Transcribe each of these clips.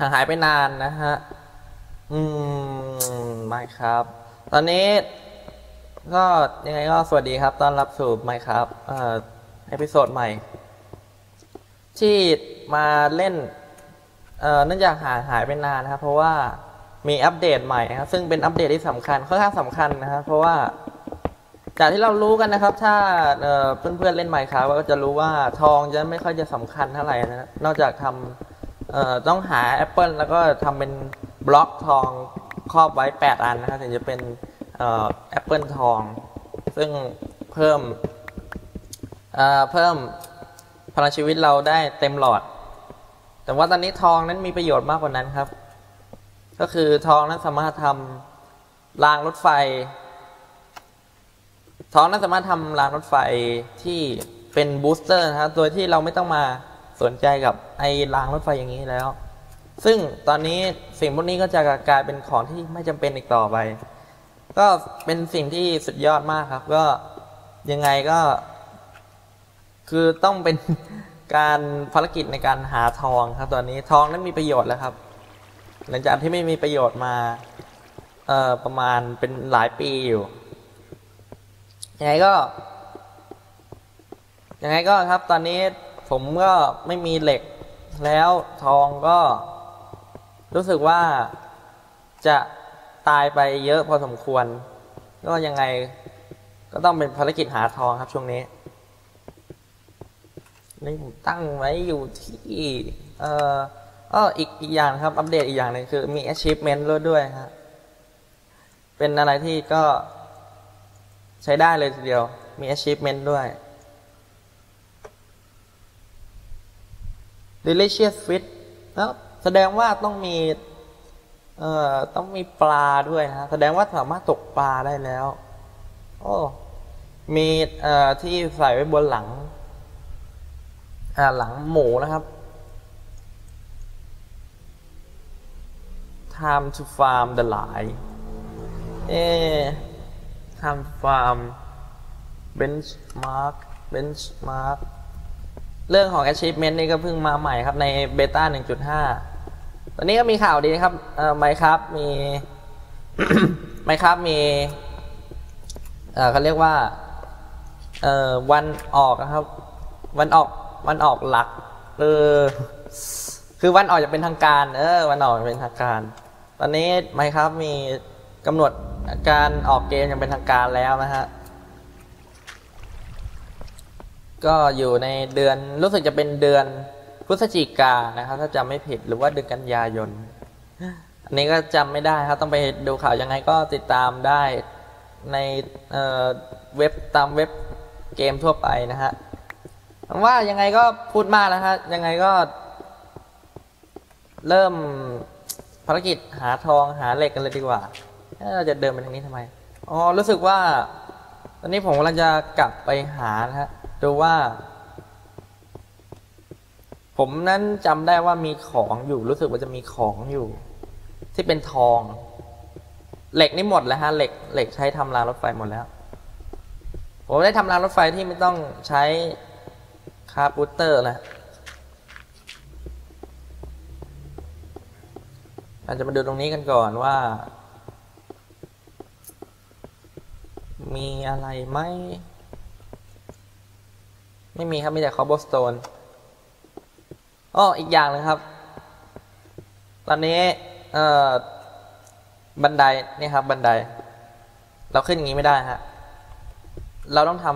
ห่างหายไปนานนะฮะ อืม Minecraft ตอนนี้ ก็ยังไงก็สวัสดีครับ ต้อนรับสู่ Minecraft เอ่อ episode ใหม่ ที่มาเล่น เอ่อ เนื่องจากห่างหายไปนานนะครับ เพราะว่ามีอัปเดตใหม่นะครับ ซึ่งเป็นอัปเดตที่สำคัญค่อนข้างสำคัญนะครับ เพราะว่า จากที่เรารู้กันนะครับ ถ้าเอ่อเพื่อนๆเล่น Minecraft ก็จะรู้ว่าทองจะไม่ค่อยจะสำคัญเท่าไหร่นะ นอกจากทำเอ่อ ต้องหาแอปเปิลแล้วก็ทำเป็นบล็อกทองครอบไว้ 8 อันนะครับถึงจะเป็นแอปเปิลทอง ซึ่งเพิ่มเพิ่มพลังชีวิตเราได้เต็มหลอด แต่ว่าตอนนี้ทองนั้นมีประโยชน์มากกว่านั้นครับ ก็คือทองนั้นสามารถทำรางรถไฟ ทองนั้นสามารถทำรางรถไฟที่เป็น booster นะครับโดยที่เราไม่ต้องมา สนใจกับไอ้รางรถไฟอย่างนี้แล้ว ซึ่งตอนนี้สิ่งพวกนี้ก็จะกลายเป็นของที่ไม่จำเป็นอีกต่อไป ก็เป็นสิ่งที่สุดยอดมากครับ ก็ยังไงก็ คือต้องเป็นการภารกิจในการหาทองครับ ตอนนี้ทองนั้นมีประโยชน์แล้วครับ หลังจากที่ไม่มีประโยชน์มาเอ่อประมาณเป็นหลายปีอยู่ยังไงก็ยังไงก็ครับตอนนี้ ผมก็ไม่มีเหล็ก แล้วทองก็รู้สึกว่าจะตายไปเยอะพอสมควร ก็ยังไงก็ต้องเป็นภารกิจหาทองครับช่วงนี้นี่ผมตั้งไว้อยู่ที่เอ่ออ,อีกอีกอย่างครับ อัปเดตอีกอย่างหนึงคือมี achievement ด้วยด้วยฮะเป็นอะไรที่ก็ใช้ได้เลยทีเดียว มี achievement ด้วย delicious fish แล้วแสดงว่าต้องมีเอ่อต้องมีปลาด้วยนะแสดงว่าสามารถตกปลาได้แล้ว โอ้มีเอ่อที่ใส่ไว้บนหลังอ่าหลังหมูนะครับ time to farm the lie เอ๊ time to farm benchmark benchmark เรื่องของ achievement นี่ก็เพิ่งมาใหม่ครับในเบต้า1.5 ตอนนี้ก็มีข่าวดีครับเอ่อไมครับมีไมครับมีเอ่อเขาเรียกว่าเอ่อวันออกนะครับ วันออกวันออกหลักเออคือวันออกจะเป็นทางการ เออวันออกจะเป็นทางการ ตอนนี้ไมครับมีกำหนดการออกเกมอย่างเป็นทางการแล้วนะฮะ ก็อยู่ในเดือนรู้สึกจะเป็นเดือนพฤศจิกานะครับ ถ้าจำไม่ผิดหรือว่าเดือนกันยายนอันนี้ก็จำไม่ได้ครับ ต้องไปดูข่าวยังไงก็ติดตามได้ในเเว็บตามเว็บเกมทั่วไปนะฮะว่ายังไงก็พูดมากแล้วฮะยังไงก็ เริ่มภารกิจหาทองหาเหล็กกันเลยดีกว่าเอ้ยเราจะเดินไปทางนี้ทำไมอ๋อรู้สึกว่า ตอนนี้ผมกำลังจะกลับไปหานะฮะ ดูว่า ผมนั้นจำได้ว่ามีของอยู่ รู้สึกว่าจะมีของอยู่ ที่เป็นทอง เหล็กนี่หมดแล้วฮะเหล็กเหล็กใช้ทำรางรถไฟหมดแล้ว ผมได้ทำรางรถไฟที่ไม่ต้องใช้คาร์บูเตอร์แล้วอาจจะมาดูตรงนี้กันก่อนว่า มีอะไรไหม ไม่มีครับมีแต่คอ b บ e s t o n e อ้ออีกอย่างนึงครับ ตอนนี้เอ่อบันไดนี่ครับบันได เราขึ้นอย่างนี้ไม่ได้ฮะเราต้องท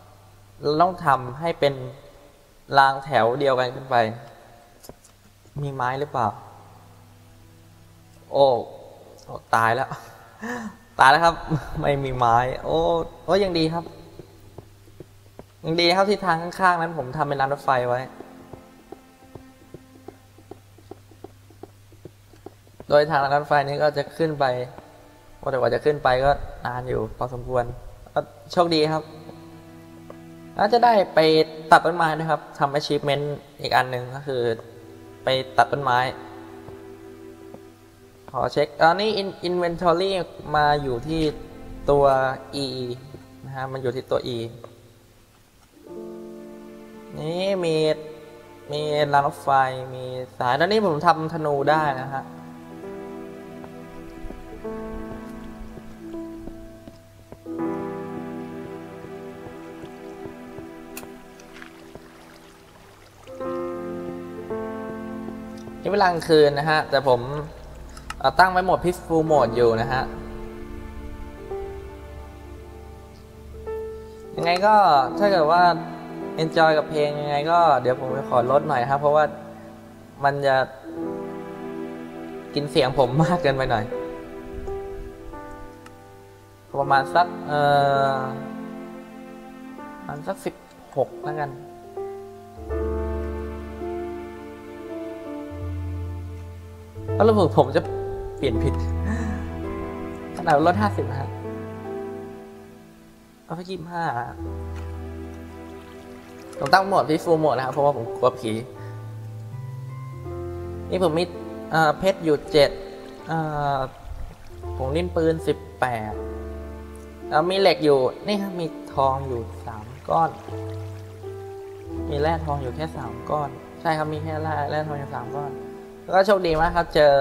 ำเราต้องทำให้เป็นรางแถวเดียวกันขึ้นไป มีไม้หรือเปล่า โอ้โอ้ตายแล้ว ตายแล้วครับ ไม่มีไม้ โอ้โอ้ยังดีครับ ยังดีครับที่ทางข้างๆนั้นผมทำเป็นรางรถไฟไว้ โดยทางรางรถไฟนี้ก็จะขึ้นไปแต่ว่าจะขึ้นไปก็นานอยู่พอสมควรก็โชคดีครับแล้วจะได้ไปตัดต้นไม้นะครับทำ achievement อีกอันหนึ่งก็คือ ไปตัดต้นไม้ ขอเช็คตอนนี้ inventory มาอยู่ที่ตัว e นะฮะมันอยู่ที่ตัว e นี่มีมีรางรถไฟมีสายตอนนี้ผมทำธนูได้นะฮะนี่เวลากลางคืนนะฮะ แต่ผมตั้งไว้โหมด peaceful mode อยู่นะฮะ ยังไงก็ถ้าเกิดว่า enjoy กับเพลงยังไงก็เดี๋ยวผมจะขอลดหน่อยครับ เพราะว่ามันจะกินเสียงผมมากเกินไปหน่อย ประมาณสักเออมาณสักสิบหกแล้วกัน แล้วระบบผมจะเปลี่ยนผิด ขนาดลดห้าสิบนะฮะเอาไปยี่สิบห้า ผมตั้งโหมดที่ฟูลโหมดนะครับเพราะว่าผมกลัวผี นี่ผมมีเพชรอยู่เจ็ดผมนิ่มปืนสิบแปดแล้วมีเหล็กอยู่ นี่ครับมีทองอยู่สามก้อน มีแร่ทองอยู่แค่สามก้อน ใช่ครับมีแค่แร่แร่ทองอยู่สามก้อน แล้วก็โชคดีมากครับ เจอ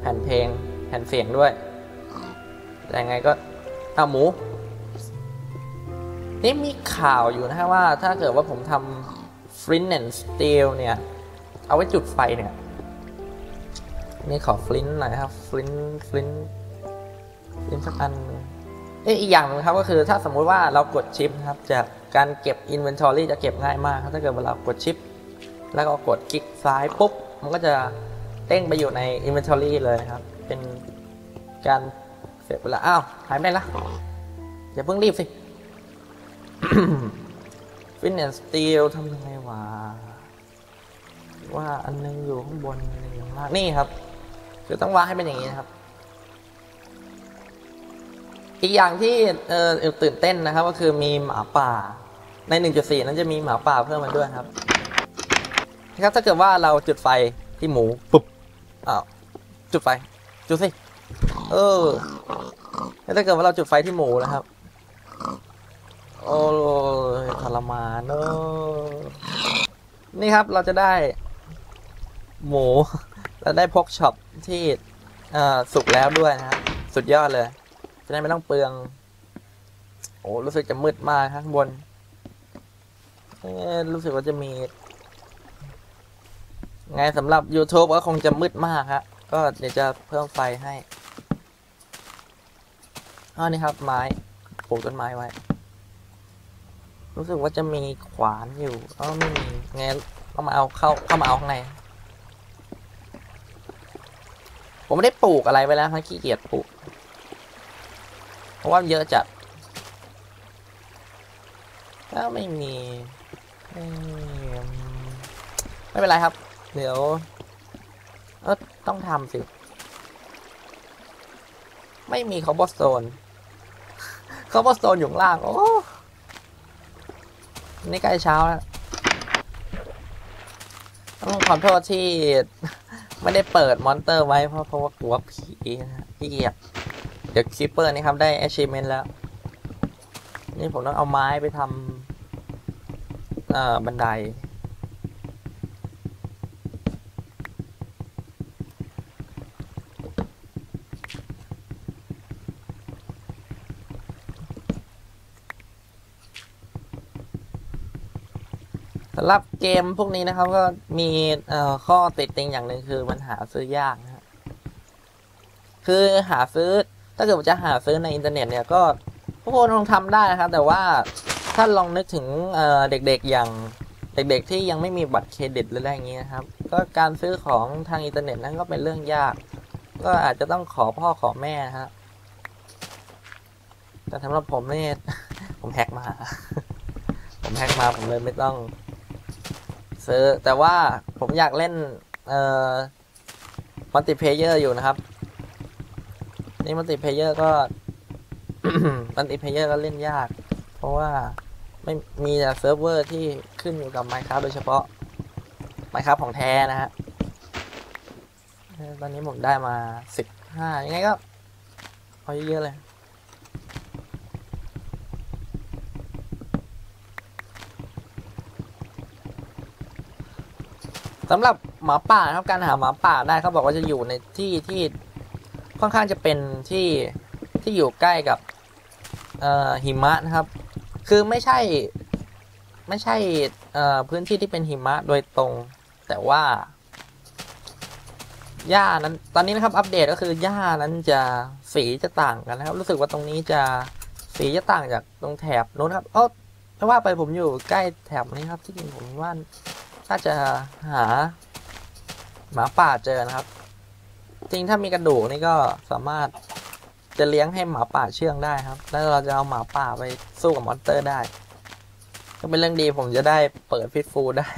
แผ่นเพลงแผ่นเสียงด้วย แต่ยังไงก็เอาหมู นี่มีข่าวอยู่นะฮะว่าถ้าเกิดว่าผมทำ flint and steel เนี่ย เอาไว้จุดไฟเนี่ยนี่ขอ flint หน่อยครับ flint flint flint สักอันนึ่งเอ้ยอีกอย่างหนึงครับก็คือถ้าสมมุติว่าเรากดชิปนะครับจากการเก็บ inventory จะเก็บง่ายมากครับถ้าเกิดเว่ากดชิป แล้วก็กดคลิกซ้ายปุ๊บ มันก็จะเด้งไปอยู่ใน inventory เลยครับ เป็นการเสร็จเวลาอ้าวหายไปไหนละอย่าเพิ่งรีบสิ ฟินแอนสตีลทำยังไงวะว่าอันนึงอยู่ข้างบนอันนึงอยู่ข้างล่างนี่ครับคือต้องวางให้เป็นอย่างนี้นะครับ อีกอย่างที่เออตื่นเต้นนะครับ ก็คือมีหมาป่า ใน 1.4 นั้นจะมีหมาป่าเพิ่มมาด้วยครับนะครับถ้าเกิดว่าเราจุดไฟที่หมูปุ๊บอ้าวจุดไฟ จุดสิเออถ้าเกิดว่าเราจุดไฟที่หมูนะครับ โอ้ยทรมานเนอะนี่ครับเราจะได้ หมูแล้วได้พกช็อปที่สุกแล้วด้วยนะครับ สุดยอดเลย จะได้ไม่ต้องเปลือง โอ้รู้สึกจะมืดมากข้างบนรู้สึกว่าจะมี ไงสำหรับ YouTube ก็คงจะมืดมากฮะก็เดี๋ยวจะเพิ่มไฟให้อันนี้ครับ ไม้ ปลูกต้นไม้ไว้ รู้สึกว่าจะมีขวานอยู่ เอ้าไม่มีไงต้องมาเอาเข้าเข้ามาเอาข้างใน ผมไม่ได้ปลูกอะไรไว้แล้วฮะขี้เกียจปลูก เพราะว่าเยอะจัดแล้วไม่มีไม่ไม่เป็นไรครับ เดี๋ยวเออต้องทำสิ ไม่มีคอ b บอสโตนคอ b บอสโตนอยู่ข้างล่าง โอ้ นี่ใกล้เช้าแล้วต้องขอโทษที่ไม่ได้เปิด monster ไว้เพราะเพราะว่ากลัวผีนะฮะขี้เกียจเดี๋ยว creeper นี่ครับได้ achievement แล้ว นี่ผมต้องเอาไม้ไปทำอ่อบันไดสำหรับเกมพวกนี้นะครับก็มีข้อติติงอย่างหนึ่งคือมันหาซื้อยากนะฮะคือหาซื้อถ้าเกิดจะหาซื้อในอินเทอร์เน็ตเนี่ยก็พวกคนลองทำได้นะครับ แต่ว่าถ้าลองนึกถึงเด็กๆอย่างเด็กๆที่ยังไม่มีบัตรเครดิตหรืออะไรอย่างเงี้ยนะครับ ก็การซื้อของทางอินเทอร์เน็ตนั้นก็เป็นเรื่องยาก ก็อาจจะต้องขอพ่อขอแม่ฮะแต่สำหรับผมเนี่ยผม hack มา ผม hack มาผมเลยไม่ต้อง ซื้อแต่ว่าผมอยากเล่นเอ่อ multiplayer อยู่นะครับ นี่ multiplayer ก็ multiplayer ก็เล่นยาก เพราะว่าไม่มีแต่เซิร์ฟเวอร์ที่ขึ้นอยู่กับ Minecraft โดยเฉพาะ Minecraft ของแท้นะฮะตอนนี้ผมได้มาสิบห้ายังไงก็เอาเยอะๆเลย สำหรับหมาป่านะครับการหาหมาป่าได้เขาบอกว่าจะอยู่ในที่ที่ค่อนข้างจะเป็นที่ที่อยู่ใกล้กับหิมะนะครับ คือไม่ใช่ไม่ใช่พื้นที่ที่เป็นหิมะโดยตรง แต่ว่าหญ้านั้นตอนนี้นะครับอัปเดตก็คือหญ้านั้นจะสีจะต่างกันนะครับ รู้สึกว่าตรงนี้จะสีจะต่างจากตรงแถบนู้นครับเอ้าถ้าว่าไปผมอยู่ใกล้แถบนี้ครับ ที่จริงผมว่า ถ้าจะหาหมาป่าเจอนะครับ จริงถ้ามีกระดูกนี่ก็สามารถจะเลี้ยงให้หมาป่าเชื่องได้ครับ แล้วเราจะเอาหมาป่าไปสู้กับมอนสเตอร์ได้ ก็เป็นเรื่องดีผมจะได้เปิดฟิตฟูได้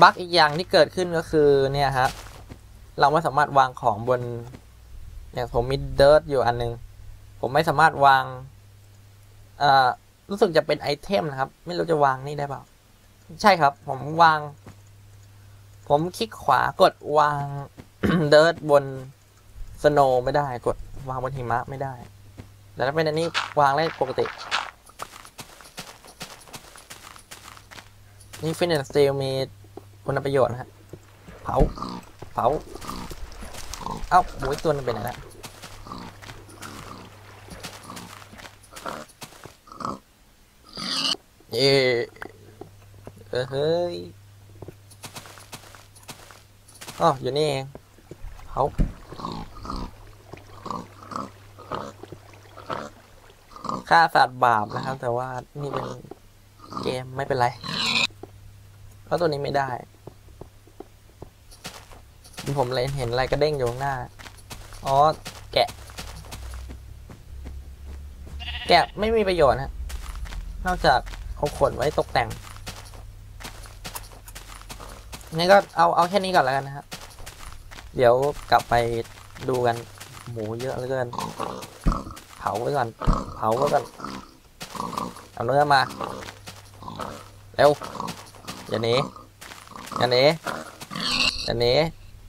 bug อีกอย่างที่เกิดขึ้นก็คือเนี่ยฮะเราไม่สามารถวางของบน อย่างผมมี dirt อยู่อันนึง ผมไม่สามารถวาง เอ่อ รู้สึกจะเป็น item นะครับ ไม่รู้จะวางนี่ได้เปล่า ใช่ครับ ผมวาง ผมคลิกขวากดวาง dirt บน snow ไม่ได้ กดวางบนหิมะไม่ได้ แต่ถ้าเป็นอันนี้วางได้ปกติ นี่ฟินแอนด์สตีลมีคุณประโยชน์นะฮะเผา เผา เอ้าหมูอีกตัวนึงเป็นไหนละเย่ เออเฮ้ยอ๋ออยู่นี่เองเผาฆ่าสัตว์บาปนะครับ แต่ว่านี่เป็นเกมไม่เป็นไร เพราะตัวนี้ไม่ได้ ผมเลยเห็นอะไรกระเด้งอยู่ข้างหน้า อ๋อ แกะ แกะไม่มีประโยชน์ฮะนอกจากเอาขนไว้ตกแต่ง งั้นก็เอาเอาแค่นี้ก่อนแล้วกันนะครับ เดี๋ยวกลับไปดูกันหมูเยอะเหลือเกิน เผาไว้ก่อน เผาไว้ก่อน เอาเนื้อมา เร็ว อย่าหนี อย่าหนี อย่าหนี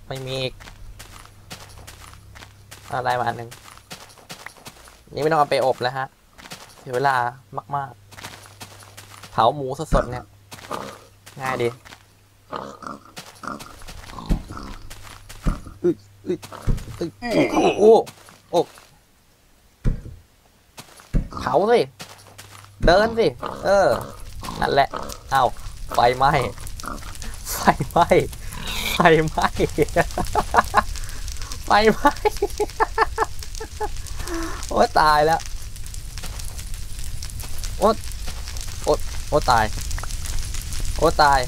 ไม่มีอีกอาได้มาหนึ่ง นี่ไม่ต้องเอาไปอบแล้วฮะเสียเวลามาก ๆ เผาหมูสดๆเนี่ย ง่ายดี อึยอึยอึยโอ้โอ้เผาสิ เดินสิ เออ นั่นแหละเอาไฟไหม้ไฟไหม้ไฟไหม้ไฟไหม้โอ้ตายแล้ว โอ้โอ้โอ้ตาย โอ้ตาย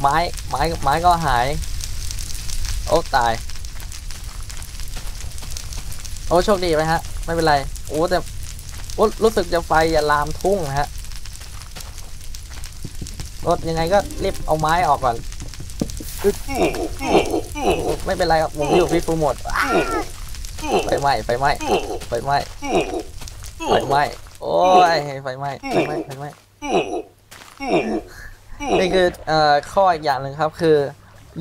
ไม้ไม้ไม้ก็หาย โอ้ตาย โอ้โชคดีไหมฮะ ไม่เป็นไรโอ้แต่โอ้รู้สึกจะไฟอย่าลามทุ่งนะฮะรถยังไงก็รีบเอาไม้ออกก่อนไม่เป็นไรครับผมอยู่ฟิตฟูหมดไฟไหม้ไฟไหม้ไฟไหม้ไฟไหม้โอ้ยไฟไหม้ไฟไหม้ไฟไหม้ นี่คือเอ่อข้ออีกอย่างหนึ่งครับคือ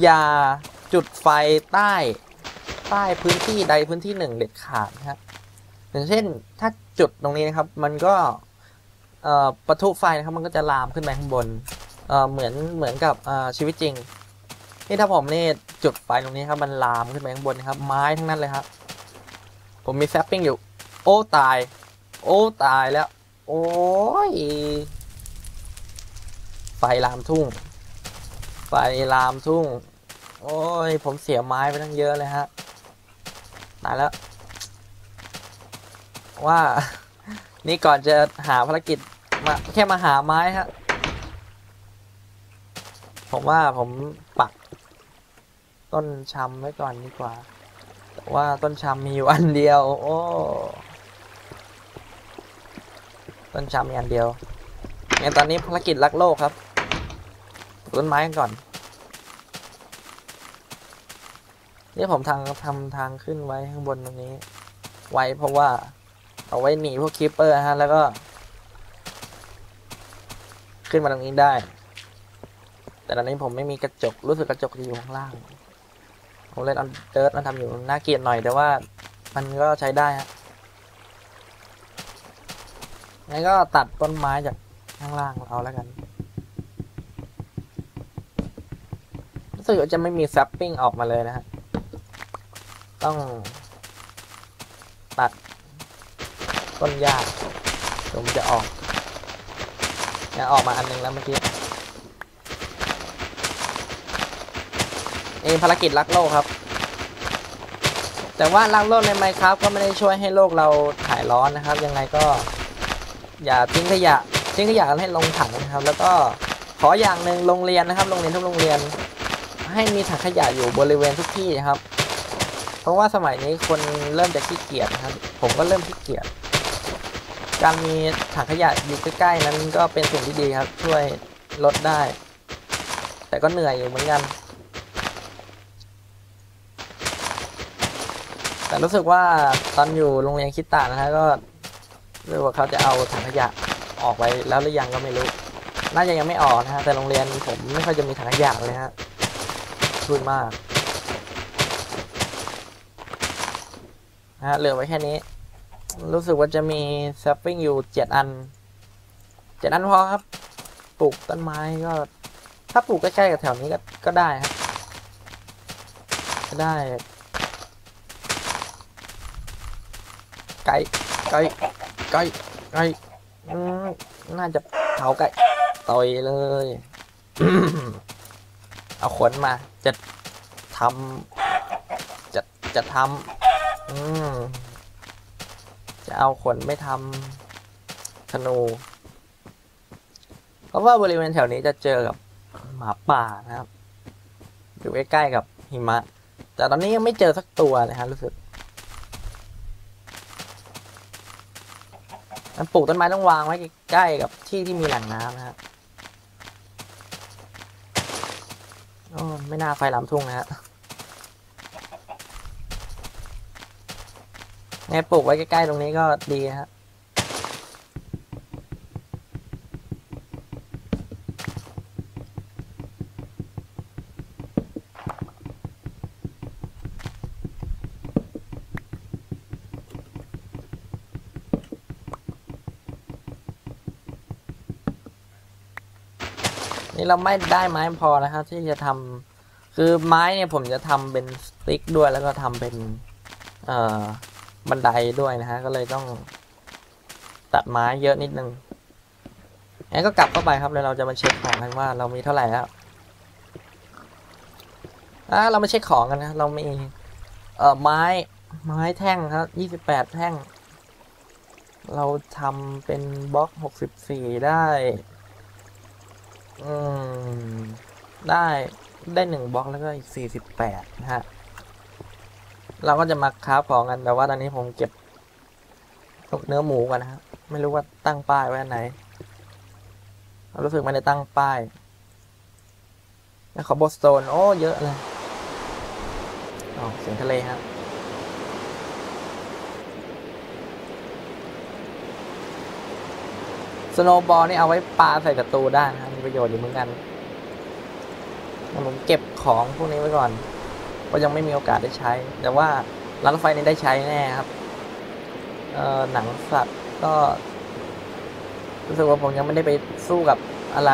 อย่าจุดไฟใต้ใต้พื้นที่ใดพื้นที่หนึ่งเด็ดขาดนะครับอย่างเช่นถ้าจุดตรงนี้นะครับ มันก็เอ่อปะทุไฟนะครับมันก็จะลามขึ้นไปข้างบนเอ่อเหมือนเหมือนกับอ่าชีวิตจริงนี่ถ้าผมนี่จุดไฟตรงนี้ครับมันลามขึ้นไปข้างบนนะครับ ไม้ทั้งนั้นเลยครับ ผมมีแซปปิ้งอยู่ โอ้ตาย โอ้ตายแล้ว โอ้ย ฟลามทุ่ง ไฟลามทุ่ง โอ้ย ผมเสียไม้ไปตั้งเยอะเลยฮะ ตายแล้ว ว่า นี่ก่อนจะหาภารกิจมาแค่มาหาไม้ฮะ ผมว่าผมปัก ต้นชำไว้ก่อนดีกว่า แต่ว่าต้นชำมีอยู่อันเดียว โอ้ ต้นชำมีอันเดียวงั้นตอนนี้ภารกิจรักโลกครับ ต้นไม้กันก่อน นี่ผมทางทำทางขึ้นไว้ข้างบนตรงนี้ ไว้เพราะว่า เอาไว้หนีพวก creeper ฮะ แล้วก็ ขึ้นมาตรงนี้ได้ แต่ตอนนี้ผมไม่มีกระจก รู้สึกกระจกจะอยู่ข้างล่าง ผมเล่นอันเดิร์ดมันทำอยู่น่าเกลียดหน่อยแต่ว่ามันก็ใช้ได้ฮะงั้นก็ตัดต้นไม้จากข้างล่างเอาแล้วกัน รู้สึกว่าจะไม่มีแซปปิ้งออกมาเลยนะฮะ ต้อง ตัด ต้นหญ้าเดี๋ยวมันจะออกเนี่ยออกมาอันหนึงแล้วเมื่อกี้เองภารกิจรักโลกครับ แต่ว่ารักโลกในไมครับก็ไม่ได้ช่วยให้โลกเราหายร้อนนะครับ ยังไงก็ อย่าทิ้งขยะทิ้งขยะกันให้ลงถังนะครับ แล้วก็ขออย่างหนึ่งโรงเรียนนะครับ โรงเรียนทุกโรงเรียน ให้มีถังขยะอยู่บริเวณทุกที่นะครับ เพราะว่าสมัยนี้คนเริ่มจะขี้เกียจครับ ผมก็เริ่มขี้เกียจการมีถังขยะอยู่ใกล้ๆนั้นก็เป็นสิ่งที่ดีครับ ช่วยลดได้ แต่ก็เหนื่อยอยู่เหมือนกัน แต่รู้สึกว่าตอนอยู่โรงเรียนคิดตานะฮะก็รู้ว่าเขาจะเอาถังขยะออกไปแล้วหรือยังก็ไม่รู้ น่าจะยังไม่ออกนะฮะแต่โรงเรียนผมไม่ค่อยจะมีถังขยะเลยฮะ พูดมากนะฮะเหลือไว้แค่นี้ รู้สึกว่าจะมีแซปปิ้งอยู่เจ็ดอันเจ็ดอันพอครับ ปลูกต้นไม้ก็ ถ้าปลูกใกล้ๆกับแถวนี้ก็ก็ได้ครับก็ได้ไก่ไก่ไก่ไก่น่าจะเผาไก่ต่อยเลย เอาขนมา จะทำจะจะทำอืมจะเอาขนไม่ทำธนู เพราะว่าบริเวณแถวนี้จะเจอกับหมาป่านะครับ อยู่ใกล้ๆกับหิมะ แต่ตอนนี้ยังไม่เจอสักตัวเลยฮะรู้สึกปลูกต้นไม้ต้องวางไว้ใกล้ๆกับที่ที่มีแหล่งน้ำนะฮะโอ้ ไม่น่าไฟล้ำทุ่งนะฮะเนี่ยปลูกไว้ใกล้ๆตรงนี้ก็ดีนะฮะ นี่เราไม่ได้ไม้พอนะครับที่จะทำคือไม้เนี่ยผมจะทำเป็นสติ๊กด้วยแล้วก็ทำเป็นเอ่อบันไดด้วยนะฮะก็เลยต้องตัดไม้เยอะนิดนึงงั้นก็กลับเข้าไปครับแล้วเราจะมาเช็คของกันว่าเรามีเท่าไหร่แล้วอ่าเรามาเช็คของกันนะ เรามีเอ่อไม้ไม้แท่งครับยี่สิบแปดแท่ง เราทำเป็นบล็อกหกสิบสี่ได้ อืม ได้ได้หนึ่งบล็อกแล้วก็อีกสี่สิบแปดนะฮะ เราก็จะมาคราฟของกันแต่ว่าตอนนี้ผมเก็บเนื้อหมูกันนะฮะ ไม่รู้ว่าตั้งป้ายไว้ไหน รู้สึกไม่ได้ตั้งป้ายแล้วขอบสโตน โอ้ เยอะเลยอ๋อเสียงทะเลครับสโนว์บอลนี่เอาไว้ปาใส่ศัตรูได้นะครับ ประโยชน์อยู่เหมือนกันงั้นผมเก็บของพวกนี้ไว้ก่อนเพราะยังไม่มีโอกาสได้ใช้ แต่ว่าร้านรถไฟนี้ได้ใช้แน่ครับเออหนังสัตว์ก็รู้สึกว่าผมยังไม่ได้ไปสู้กับอะไร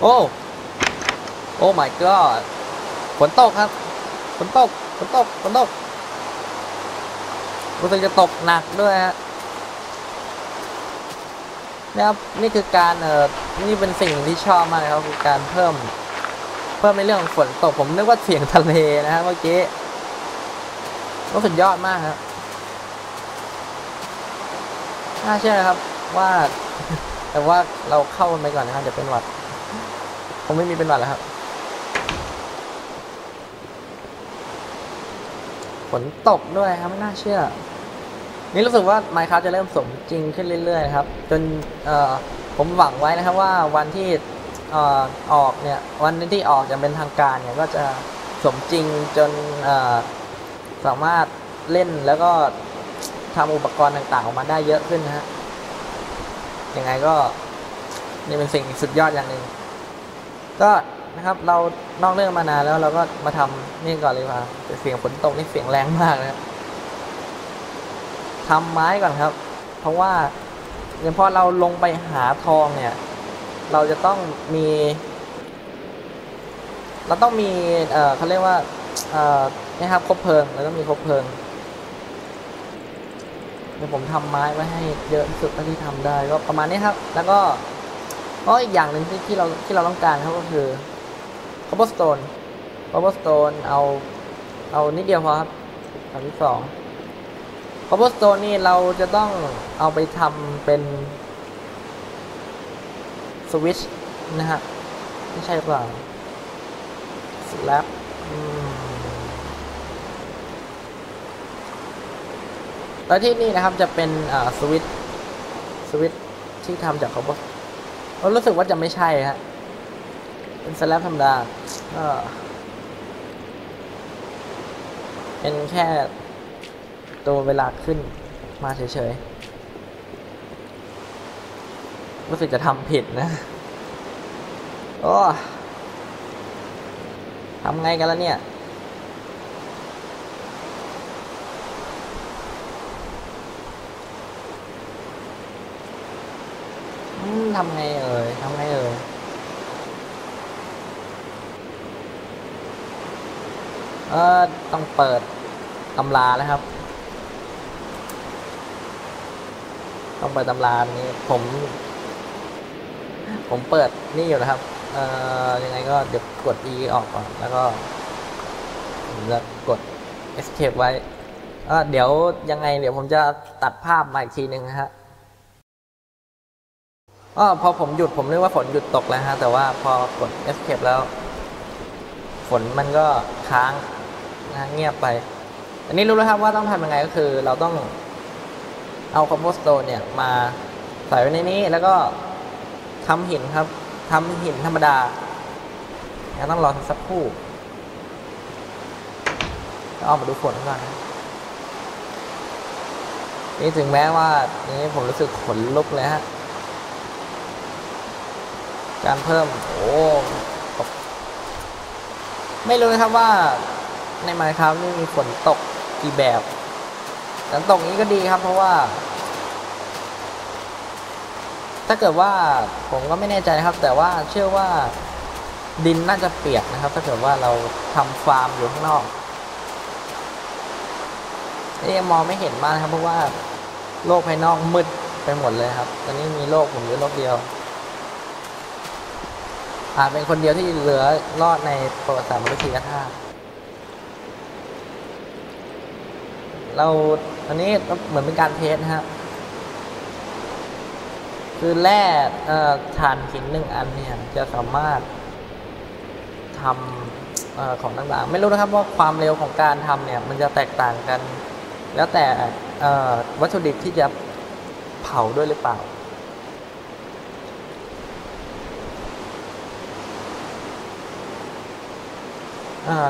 โอ้โอ้ my god ฝนตกครับฝนตกฝนตกฝนตกรู้สึกจะตกหนักด้วยฮะ นะครับนี่คือการเออนี่เป็นสิ่งที่ชอบมากครับคือการเพิ่ม เพิ่มในเรื่องของฝนตกผมนึกว่าเสียงทะเลนะฮะเมื่อกี้ก็สุดยอดมากครับน่าเชื่อครับว่า แต่ว่าเราเข้ากันไปก่อนนะครับจะเป็นหวัดผมไม่มีเป็นหวัดแล้วครับฝนตกด้วยครับไม่น่าเชื่อ นี่รู้สึกว่า Minecraft จะเริ่มสมจริงขึ้นเรื่อยๆครับ จนเออผมหวังไว้นะครับว่าวันที่เออออกเนี่ยวันที่ออกจะเป็นทางการเนี่ยก็จะสมจริงจนเออสามารถเล่นแล้วก็ทำอุปกรณ์ต่างๆ ออกมาได้เยอะขึ้นนะฮะยังไงก็นี่เป็นสิ่งสุดยอดอย่างหนึ่งก็นะครับเรานอกเรื่องมานานแล้วเราก็มาทำนี่ก่อนเลยว่าเสียงฝนตกนี่เสียงแรงมากนะครับ ทำไม้ก่อนครับ เพราะว่าอย่างพอเราลงไปหาทองเนี่ย เราจะต้องมี เราต้องมีเอ่อเขาเรียกว่าเอ่อนะครับคบเพลิงเราต้องมีคบเพลิงเดี๋ยวผมทำไม้ไว้ให้เยอะที่สุดเท่าที่ทำได้ก็ประมาณนี้ครับ แล้วก็ก็อีกอย่างหนึ่งที่ที่เราที่เราต้องการครับก็คือ cobblestone cobblestone เอา เอานิดเดียวพอครับอันที่สอง cobblestone นี่เราจะต้องเอาไปทำเป็นสวิตชนะฮะไม่ใช่เปล่า slab อืมแล้วที่นี่นะครับจะเป็นสวิตสวิตที่ทำจาก cobblestone เรารู้สึกว่าจะไม่ใช่ฮะเป็นสแลบธรรมดาก็เป็นแค่ ตัวเวลาขึ้นมาเฉยๆ รู้สึกจะทำผิดนะ โอ้ทำไงกันแล้วเนี่ย ทำไงเอ่ยทำไงเอ่ยเออต้องเปิดตำราแล้วครับ ต้องเปิดตำรานี้ ผม ผมเปิดนี่อยู่นะครับ เอ่อยังไงก็เดี๋ยวกด E ออกก่อน แล้วก็ผมจะกด escape ไว้เออเดี๋ยวยังไง เดี๋ยวผมจะตัดภาพมาอีกทีหนึ่งฮะออพอผมหยุดผมนึกว่าฝนหยุดตกแล้วฮะ แต่ว่าพอกด escape แล้ว ฝนมันก็ค้างนะเงียบไป อันนี้รู้แล้วครับว่าต้องทำยังไงก็คือเราต้อง เอาคอมโพสโตนเนี่ยมาใส่ไว้ในนี้แล้วก็ทำหินครับทำหินธรรมดาแล้วต้องรอสักครู่แล้วเอามาดูฝนก่อนนะนี่ถึงแม้ว่านี่ผมรู้สึกขนลุกเลยฮะ การเพิ่ม โอ้ไม่รู้นะครับว่าในไมค์ครับนี่มีฝนตกกี่แบบ แต่ตกนี้ก็ดีครับ เพราะว่า ถ้าเกิดว่าผมก็ไม่แน่ใจนะครับ แต่ว่าเชื่อว่าดินน่าจะเปียกนะครับ ถ้าเกิดว่าเราทำฟาร์มอยู่ข้างนอกนี่ยังมองไม่เห็นมากนครับ เพราะว่าโลกภายนอกมืดไปหมดเลยครับ ตอนนี้มีโลกผมอยู่โลกเดียวอาจเป็นคนเดียวที่เหลือรอดในประวัติศาสตร์มนุษยชาติเรา อันนี้เหมือนเป็นการเทสฮะคือแร่ฐานหินหนึ่งอันเนี่ยจะสามารถทำอของต่างๆ ไม่รู้นะครับว่าความเร็วของการทำเนี่ยมันจะแตกต่างกัน แล้วแต่วัตถุดิบที่จะเผาด้วยหรือเปล่า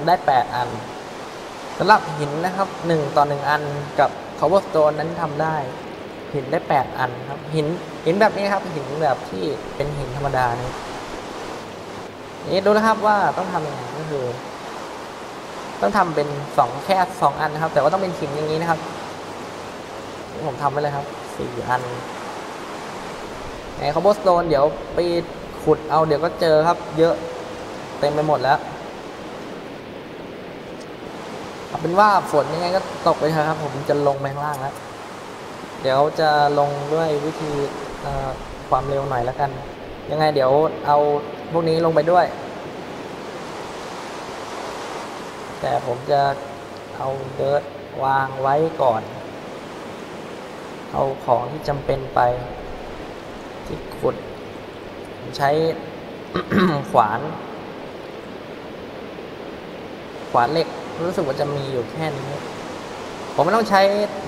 ได้แปดอันสำหรับหินนะครับหนึ่งต่อหนึ่งอันกับ cobblestone นั้นทำได้ หินได้แปดอันครับ หินหินแบบนี้ครับ หินแบบที่เป็นหินธรรมดานี่นี่ดูนะครับว่าต้องทำยังไงก็คือ ต้องทำเป็นสองแค่สองอันนะครับ แต่ว่าต้องเป็นหินอย่างนี้นะครับผมทำไปเลยครับสี่อันใน cobblestone เดี๋ยวไปขุดเอาเดี๋ยวก็เจอครับ เยอะเต็มไปหมดแล้ว เอาเป็นว่าฝนยังไงก็ตกไปเถอะครับ ผมจะลงไปข้างล่างแล้ว เดี๋ยวจะลงด้วยวิธีความเร็วหน่อยแล้วกัน ยังไงเดี๋ยวเอาพวกนี้ลงไปด้วย แต่ผมจะเอาเดิร์ดวางไว้ก่อน เอาของที่จำเป็นไป ที่ขุดใช้ขวาน ขวานเหล็ก รู้สึกว่าจะมีอยู่แค่นี้ ผมไม่ต้องใช้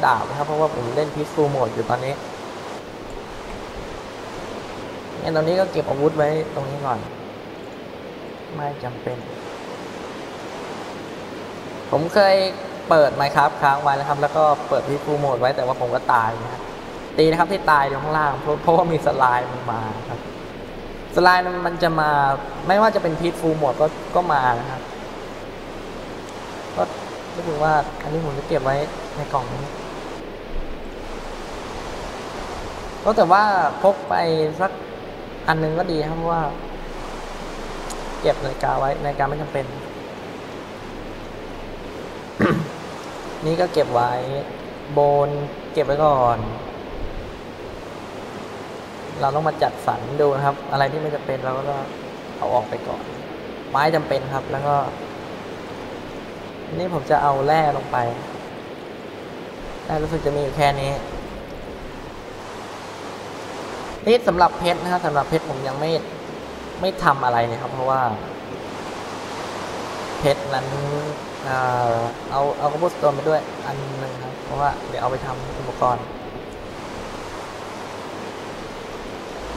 ดาบนะครับ เพราะว่าผมเล่นพิสูโหมดอยู่ตอนนี้งั้นตอนนี้ก็เก็บอาวุธไว้ตรงนี้ก่อน ไม่จำเป็น ผมเคยเปิดไมค์ครับค้างไว้นะครับ แล้วก็เปิดพิสูโหมดไว้แต่ว่าผมก็ตายนะครับตีนะครับที่ตายอยู่ข้างล่างเพราะเพราะว่ามีสไลด์มันมาครับสไลด์มันจะมาไม่ว่าจะเป็นพีทฟูโหมดก็ก็มานะครับ ก็รู้สึกว่าอันนี้ผมจะเก็บไว้ในกล่องนี้ก็แต่ว่าพกไปสักอันนึงก็ดีครับว่า เก็บนาฬิกาไว้นาฬิกาไม่จำเป็น นี่ก็เก็บไว้ โบน เก็บไว้ก่อน เราต้องมาจัดสรรดูนะครับ อะไรที่ไม่จำเป็นเราก็เอาออกไปก่อน ไม้จำเป็นครับ แล้วก็ นี่ผมจะเอาแร่ลงไปแร่รู้สึกจะมีอยู่แค่นี้นี่สำหรับเพชรนะครับสำหรับเพชรผมยังไม่ไม่ทำอะไรนะครับ เพราะว่า เพชรนั้นเอาเอากระปุกตัวไปด้วยอันหนึ่งครับเพราะว่าเดี๋ยวเอาไปทำอุปกรณ์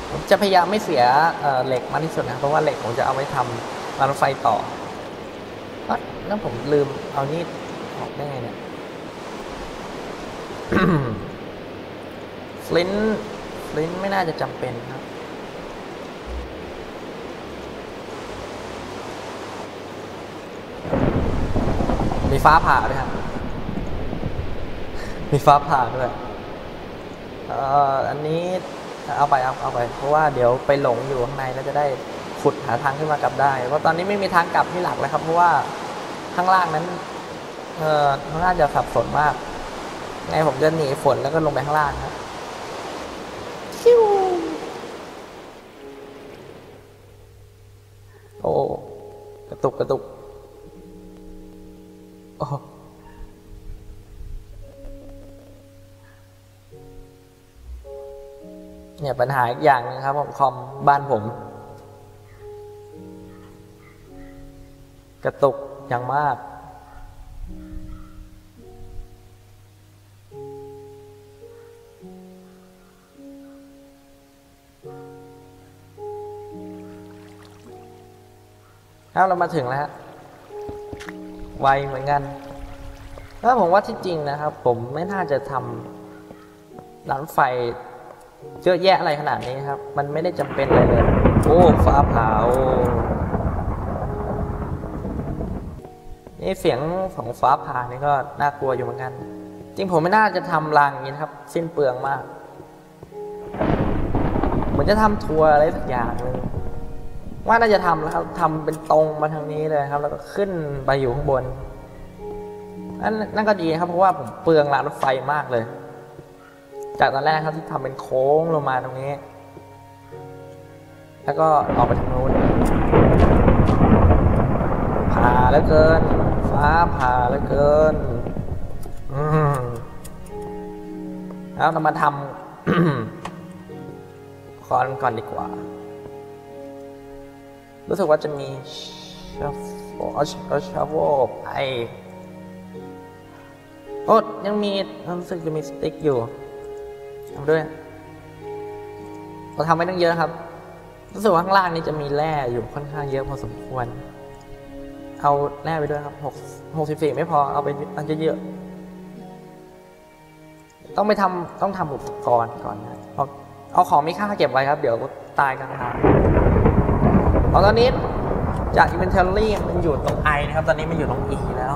ผมจะพยายามไม่เสียเเหล็กมากที่สุดนะเพราะว่าเหล็กผมจะเอาไว้ทำรางรถไฟต่ออ แล้วผมลืมเอานี่ออกได้ไงเนี่ยฟลินฟลินไม่น่าจะจำเป็นครับ มีฟ้าผ่าด้วยครับ มีฟ้าผ่าด้วยอันนี้เอาไปเอาเอาไป เพราะว่าเดี๋ยวไปหลงอยู่ข้างในแล้วจะได้ขุดหาทางขึ้นมากลับได้ เพราะตอนนี้ไม่มีทางกลับที่หลักเลยครับ เพราะว่า ข้างล่างนั้นเออข้างล่างจะสับสนมากไงผมจะหนีฝนแล้วก็ลงไปข้างล่างครับชิวโอ้กระตุกกระตุกโอ้เนี่ยปัญหาอีกอย่างนึงครับผมคอมบ้านผม กระตุก อย่างมากแล้วเรามาถึงแล้วฮะไวเหมือนกันแล้วผมว่าที่จริงนะครับ ผมไม่น่าจะทำร้านไฟเยอะแยะอะไรขนาดนี้ครับ มันไม่ได้จำเป็นอะไรเลย โอ้ ฟ้าผ่าโอ้ นี่เสียงของฟ้าผ่านี่ก็น่ากลัวอยู่เหมือนกัน จริงผมไม่น่าจะทำรางอย่างนี้นะครับ สิ้นเปลืองมาก เหมือนจะทำทัวร์อะไรสักอย่างหนึ่งว่าน่าจะทำแล้วครับทำเป็นตรงมาทางนี้เลยครับ แล้วก็ขึ้นไปอยู่ข้างบนนั่นนั่นก็ดีครับ เพราะว่าผมเปลืองรางรถไฟมากเลย จากตอนแรกครับที่ทำเป็นโค้งลงมาตรงนี้ แล้วก็ออกไปทางนู้นผ่าแล้วเกิน ฟ้าผ่าแล้วเกินแล้วเรามาทำคอนก่อนดีกว่า รู้สึกว่าจะมีชัฟโฟชัฟโฟไปโอ้ยังมีรู้สึกจะมีสติ๊กอยู่ทำด้วยเราทำไว้ตั้งเยอะครับ รู้สึกว่าข้างล่างนี้จะมีแร่อยู่ค่อนข้างเยอะพอสมควร เอาแร่ไปด้วยครับหกหกสิบสี่ไม่พอเอาไปอันเยอะๆต้องไปทำต้องทำอุปกรณ์ก่อนนะเอาเอาของมีค่าเก็บไว้ครับ เดี๋ยวตายกลางทางพอตอนนี้จาก inventory มันอยู่ตรง i นะครับ ตอนนี้มันอยู่ตรง e แล้ว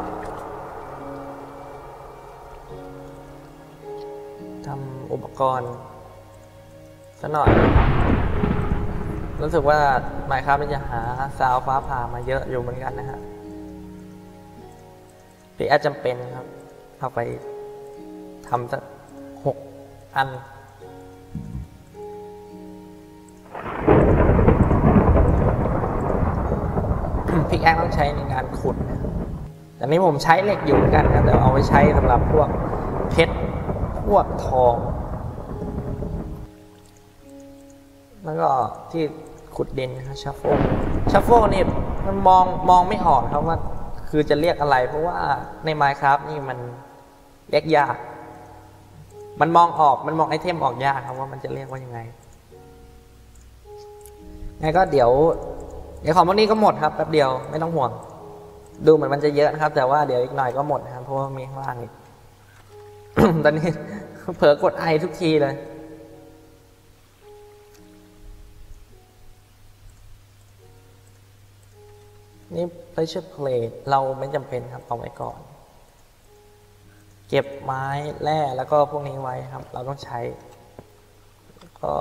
ทำอุปกรณ์สักหน่อย รู้สึกว่าไมค์ครับมันจะหาซาวฟ้าผ่ามาเยอะอยู่เหมือนกันนะฮะ พี่อาจจำเป็นครับ เอาไปทำสักหกอันพิกแอคต้องใช้ในการขุดนะแต่นี้ผมใช้เหล็กอยู่เหมือนกันครับแต่เอาไว้ใช้สำหรับพวกเพชร พวกทอง แล้วก็ที่ขุดดินนะ shovel shovel นี่มันมองมองไม่ออกครับว่า คือจะเรียกอะไร เพราะว่าใน Minecraft นี่มันเรียกยาก มันมองออกมันมอง item ออกยากครับว่ามันจะเรียกว่ายังไงงั้นก็เดี๋ยว เดี๋ยวของพวกนี้ก็หมดครับแป๊บเดียวไม่ต้องห่วง ดูเหมือนมันจะเยอะนะครับ แต่ว่าเดี๋ยวอีกหน่อยก็หมดนะครับเพราะว่ามีข้างล่างอีกตอนนี้เผลอกดไอทุกทีเลย นี่ pressure plate เราไม่จำเป็นครับเอาไว้ก่อน เก็บไม้แร่แล้วก็พวกนี้ไว้ครับ เราต้องใช้ ก็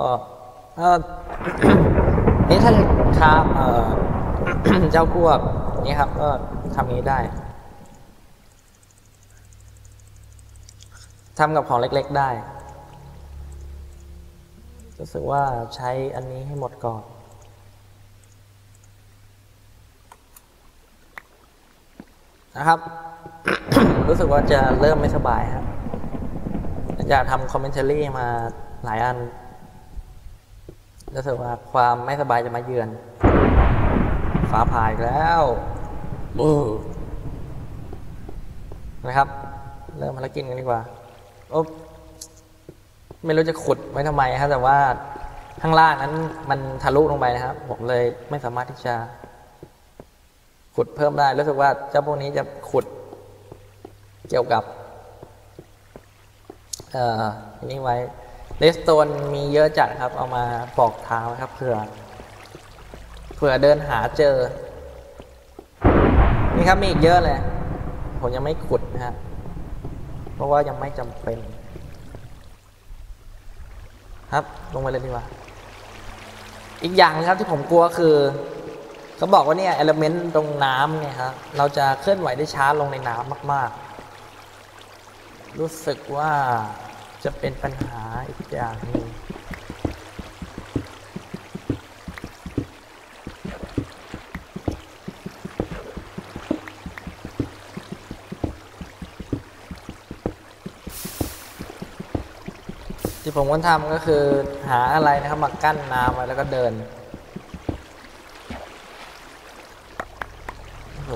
นี่ถ้าครับเออเจ้าพวกนี้ครับ ก็ทำนี้ได้ทำกับของเล็ก ๆได้รู้สึกว่าใช้อันนี้ให้หมดก่อน นะครับ รู้สึกว่าจะเริ่มไม่สบายครับ อยากทำคอมเมนต์รี่มาหลายอัน รู้สึกว่าความไม่สบายจะมาเยือน ฟ้าผ่าอีกแล้วนะครับ เริ่มภารกิจกันดีกว่าโอ๊บไม่รู้จะขุดไว้ทำไมครับแต่ว่าข้างล่างนั้นมันทะลุลงไปนะครับ ผมเลยไม่สามารถที่จะ ขุดเพิ่มได้รู้สึกว่าเจ้าพวกนี้จะขุดเกี่ยวกับเอ่ออันนี้ไว้เลสโตนมีเยอะจัดครับ เอามาบอกท้าครับเผื่อเผื่อเดินหาเจอ นี่ครับมีอีกเยอะเลย ผมยังไม่ขุดนะฮะเพราะว่ายังไม่จำเป็น ครับลงไปเลยดีกว่า อีกอย่างนะครับที่ผมกลัวคือ เขาบอกว่าเนี่ยเอลเมนต์ตรงน้ำเนี่ยครับเราจะเคลื่อนไหวได้ช้าลงในน้ำมาก ๆ รู้สึกว่าจะเป็นปัญหาอีกอย่างหนึงที่ผมควรทำก็คือหาอะไรนะครับมากั้นน้ำไว้แล้วก็เดิน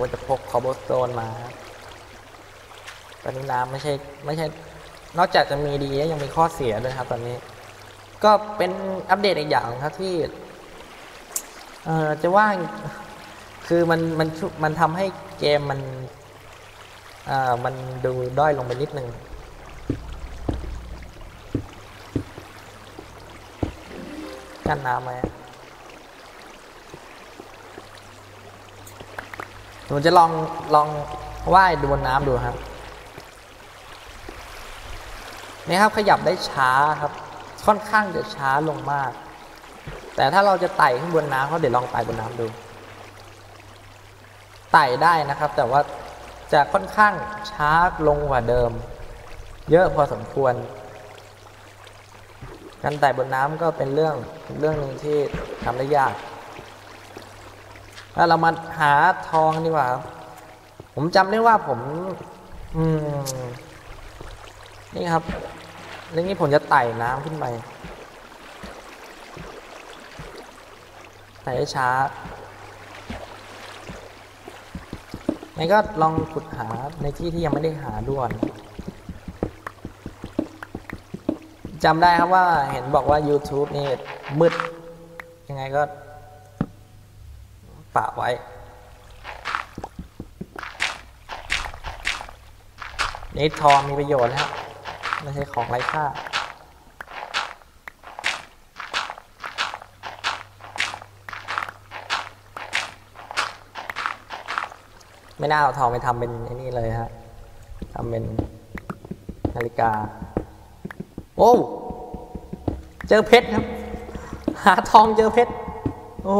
ผมว่าจะพกคอโบสโตนมาตอนนี้น้ำไม่ใช่ไม่ใช่ นอกจากจะมีดีแล้วยังมีข้อเสียด้วยครับ ตอนนี้ ก็เป็นอัปเดตอีกอย่างครับที่ เอ่อจะว่าคือมันมันมันทำให้เกมมันเอ่อมันดูด้อยลงไปนิดนึงกันน้ำไว้ ผมจะลองลองว่ายดูบนน้ำดูครับนี่ครับขยับได้ช้าครับ ค่อนข้างจะช้าลงมาก แต่ถ้าเราจะไต่ขึ้นบนน้ำก็เดี๋ยวลองไต่บนน้ำดู ไต่ได้นะครับ แต่ว่าจะค่อนข้างช้าลงกว่าเดิม เยอะพอสมควร การไต่บนน้ำก็เป็นเรื่องเรื่องหนึ่งที่ทำได้ยาก แล้วเรามาหาทองดีกว่า ผมจำได้ว่าผม อืม นี่ครับเรื่องนี้ผมจะไต่น้ำขึ้นไป ไต่ช้างั้นก็ลองขุดหาในที่ที่ยังไม่ได้หาด่วนจำได้ครับว่าเห็นบอกว่า YouTube นี่มืด ยังไงก็ ปะไว้ นี่ทองมีประโยชน์นะครับไม่ใช่ของไร้ค่าไม่น่าเอาทองไปทำเป็นไอ้นี่เลยฮะทำเป็นนาฬิกา โอ้ เจอเพชรครับ หาทองเจอเพชร โอ้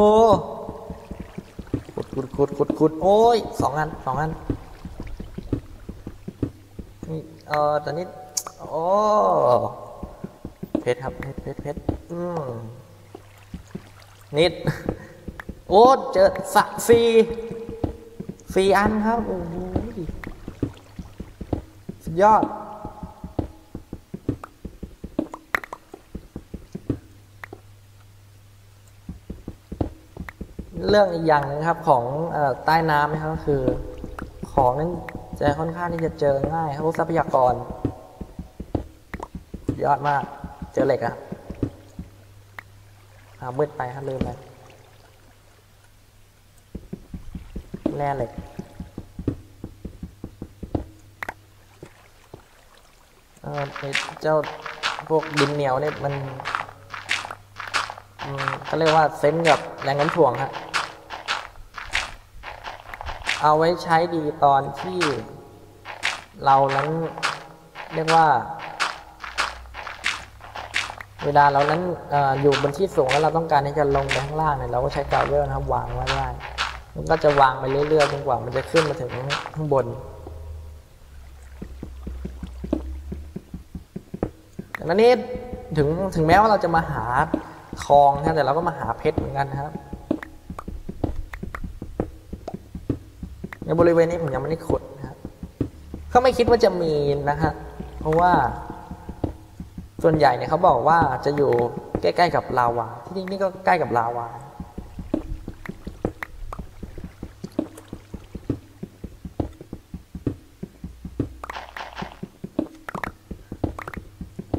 ขุดขุดขุดขุดโอ้ยสองอันสองอันนี่เออตอนนี้ โอ้เพชรครับเพชรเพชรเพชรอืมนิด โอ้เจอสะสี่สี่อันครับ โอ้โหสุดยอด เรื่องอีกอย่างหนึงครับของอใต้น้ำนะครับก็คือ ของนั้นจะค่อนข้างที่จะเจอง่ายครับพวกทรัพยากร ยอดมากเจอเหล็กอะหามืดไปครับลืมไปแร่เหล็กเออเจ้าพวกดินเหนียวเนี่ยมันเขาเรียกว่าเซนกับแรงน้ำถ่วงฮะ เอาไว้ใช้ดีตอนที่เรานั้นเรียกว่า เวลาเรานั้นอออยู่บนที่สูงแล้วเราต้องการที่จะลงไปข้างล่างเนี่ยเราก็ใช้กาวเวลนะครับวางไว้ได้มันก็จะวางไปเรื่อยๆจนกว่ามันจะขึ้นมาถึงข้างบนดังนั้นนี่ถึงถึงแม้ว่าเราจะมาหาทองนะแต่เราก็มาหาเพชรเหมือนกันนะครับ ใน บริเวณนี้ผมยังไม่ได้ขุดนะครับก็ไม่คิดว่าจะมีนะฮะเพราะว่าส่วนใหญ่เนี่ยเขาบอกว่าจะอยู่ใกล้ๆกับลาวา ที่นี่นี่ก็ใกล้กับลาวา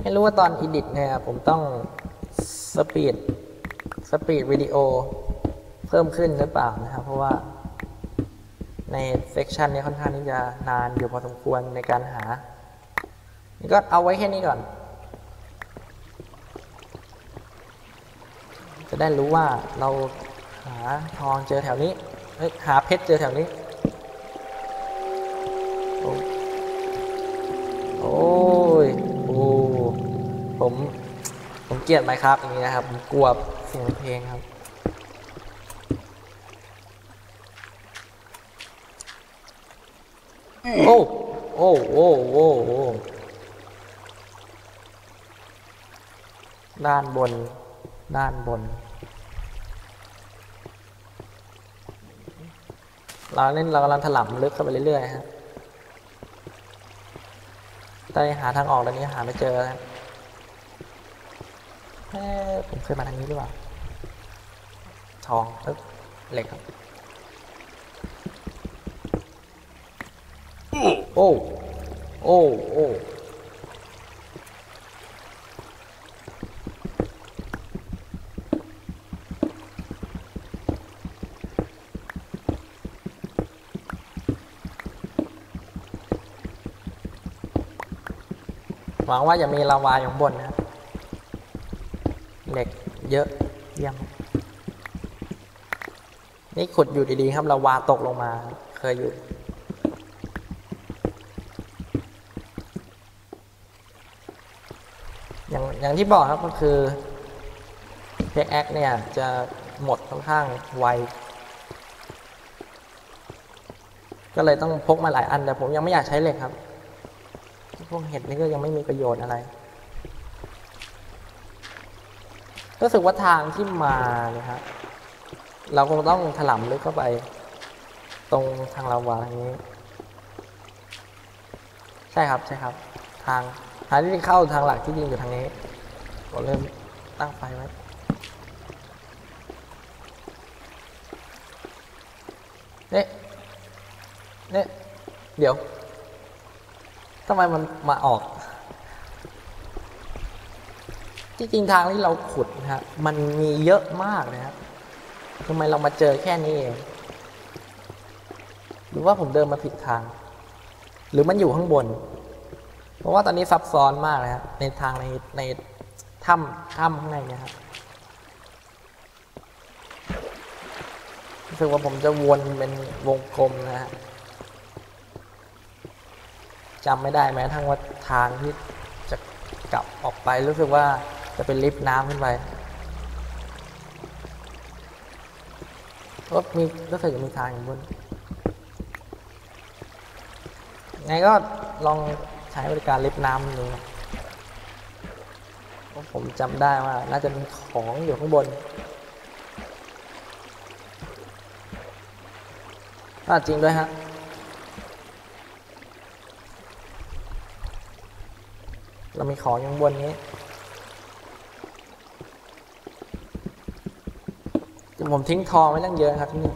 ไม่รู้ว่าตอน edit เนี่ยผมต้อง speed speed วิดีโอเพิ่มขึ้นหรือเปล่านะครับ เพราะว่า ในเซกชันนี้ค่อนข้างที่จะนานอยู่พอสมควรในการหา นี่ก็เอาไว้แค่นี้ก่อน จะได้รู้ว่าเราหาทองเจอแถวนี้เอ้ย หาเพชรเจอแถวนี้โอ้โอ้ยโอ้ผม ผมเกลียดไหมครับอย่างนี้นะครับ ผมกลัวเสียงเพลงครับ โอ้โอ้โอ้โอ้โอ้ด้านบน ด้านบน เราเล่นเรากำลังถล่ำลึกเข้าไปเรื่อยๆฮะแต่หาทางออกตอนนี้หาไม่เจอแล้วเอ๊ะผมเคยมาทางนี้หรือเปล่า ทองเหล็กครับ โอ้โอ้โอ้หวังว่าอย่ามีลาวาอยู่างบนนะเหล็กเยอะเยี่ยมนี่ขุดอยู่ดีๆครับลาวาตกลงมาเคยอยู่ อย่างที่บอกครับก็คือเพกแอคเนี่ยจะหมดค่อนข้างไว ก็เลยต้องพกมาหลายอันแต่ผมยังไม่อยากใช้เหล็กครับ พวกเห็ดนี่ก็ยังไม่มีประโยชน์อะไรรู้สึกว่าทางที่มาเนี่ยครับเราคงต้องถล่มลึกเข้าไป ตรงทางลาวาทางนี้ ใช่ครับใช่ครับ ทางทางที่เข้าทางหลักที่ยิงอยู่ทางนี้ ผมเริ่มตั้งไฟไว้เนี่ยเนี่ยเดี๋ยวทำไมมันมาออกที่จริงทางที่เราขุดนะฮะมันมีเยอะมากนะครับทำไมเรามาเจอแค่นี้เอง หรือว่าผมเดินมาผิดทาง หรือมันอยู่ข้างบน เพราะว่าตอนนี้ซับซ้อนมากเลยครับในทางในใน ถ้ำถ้ำข้างในเนี่ยครับรู้สึกว่าผมจะวนเป็นวงกลมนะฮะจำไม่ได้แม้ทั้งว่าทางที่จะกลับออกไปรู้สึกว่าจะเป็นลิฟต์น้ำขึ้นไปก็มีรู้สึกมีทางอยู่บนไงก็ลองใช้บริการลิฟต์น้ำดูนะ ผมจำได้ว่า น่าจะมีของอยู่ข้างบนอ่าจริงด้วยฮะเรามีของอยู่ข้างบนนี้ ผมทิ้งทองไว้ตั้งเยอะครับที่นี่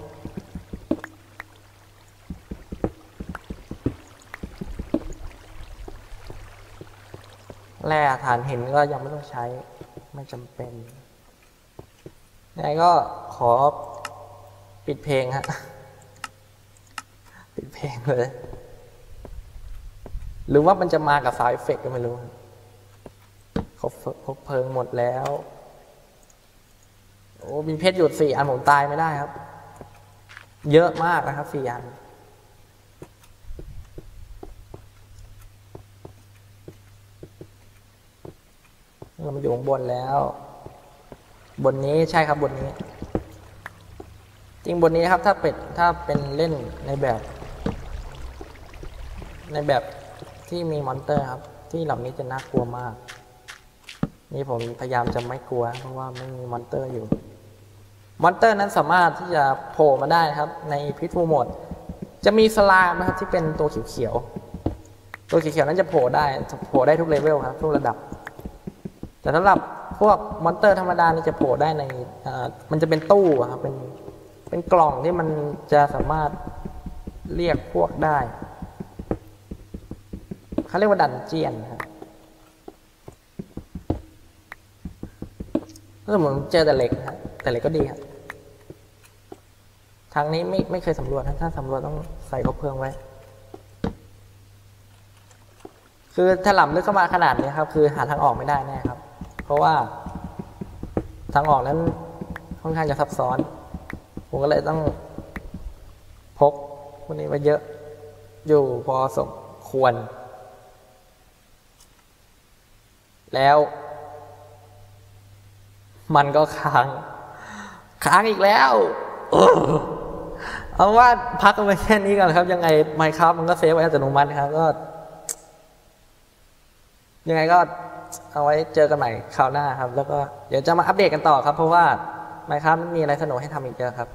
แร่ฐานเหินก็ยังไม่ต้องใช้ไม่จำเป็นยังไงก็ขอปิดเพลงฮะ ปิดเพลงเลย หรือว่ามันจะมากับสายเอฟเฟกต์ก็ไม่รู้เขาพกเพลิงหมดแล้ว โอ้มีเพชรหยุดสี่อันผมตายไม่ได้ครับ เยอะมากนะครับสี่อัน เรามาอยู่ข้างบนแล้ว บนนี้ใช่ครับบนนี้ จริงบนนี้ครับถ้าเป็นถ้าเป็นเล่นในแบบ ในแบบที่มี monster ครับ ที่เหล่านี้จะน่ากลัวมาก นี่ผมพยายามจะไม่กลัว เพราะว่าไม่มี monster อยู่ monster นั้นสามารถที่จะโผล่มาได้ครับ ใน peaceful mode จะมี slime นะครับที่เป็นตัวเขียวๆตัวเขียวๆนั้นจะโผล่ได้โผล่ได้ทุกเลเวลครับทุกระดับ แต่สำหรับพวก monster ธรรมดานี่จะโผล่ได้ในมันจะเป็นตู้ครับเป็นเป็นกล่องที่มันจะสามารถเรียกพวกได้เขาเรียกว่า dungeon ครับก็สมมติเจอแต่เหล็กครับแต่เหล็กก็ดีครับทางนี้ไม่ไม่เคยสำรวจนะถ้าสำรวจต้องใส่คบเพลิงไว้ คือถ้าหล่ำลึกเข้ามาขนาดนี้ครับ คือหาทางออกไม่ได้แน่ครับ เพราะว่าทางออกนั้นค่อนข้างจะซับซ้อน ผมก็เลยต้องพกพวกนี้ไว้เยอะอยู่พอสมควร แล้วมันก็ค้าง ค้างอีกแล้วเออเอาว่าพักกันไปแค่นี้ก่อนครับ ยังไงไมค์ครับมันก็เซฟไว้อัตโนมัติครับ ก็ ยังไงก็ เอาไว้เจอกันใหม่คราวหน้าครับ แล้วก็เดี๋ยวจะมาอัปเดตกันต่อครับ เพราะว่าไมค์ครับมีอะไรสนุกให้ทำอีกเยอะครับ